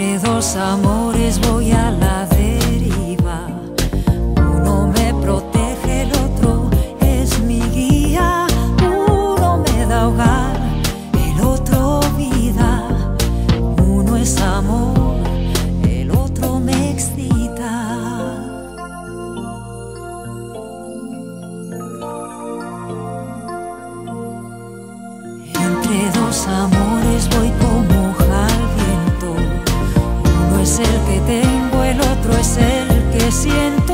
Entre dos amores voy a la deriva. Uno me protege, el otro es mi guía. Uno me da hogar, el otro vida. Uno es amor, el otro me excita. Entre dos amores siento.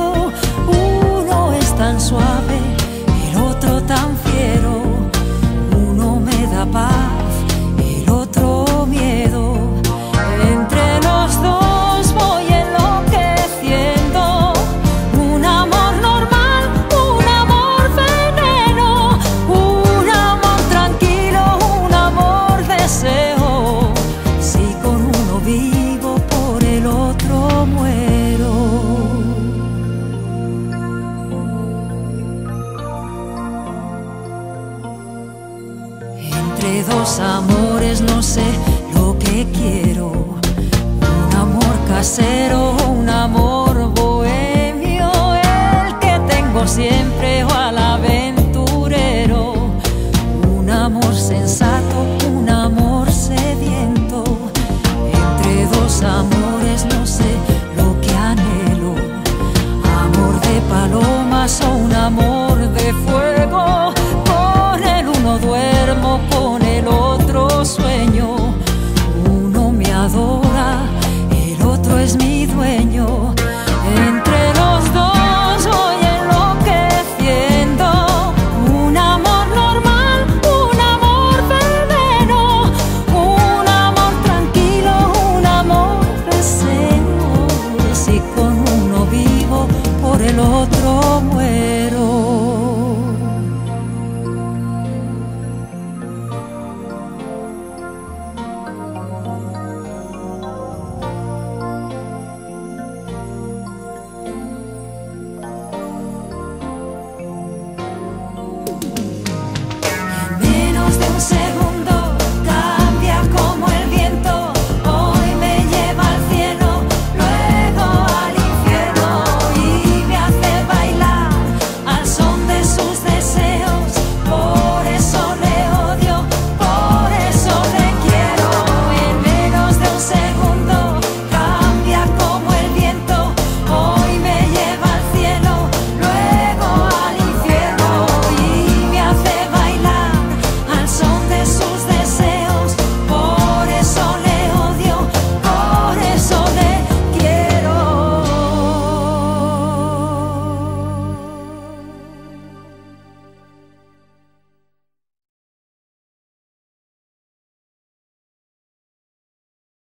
entre dos amores no sé lo que quiero. Un amor casero, un amor bohemio, el que tengo siempre o al aventurero. Un amor sensato, un amor sediento. Entre dos amores no sé lo que anhelo. Amor de palomas o un amor sueño. En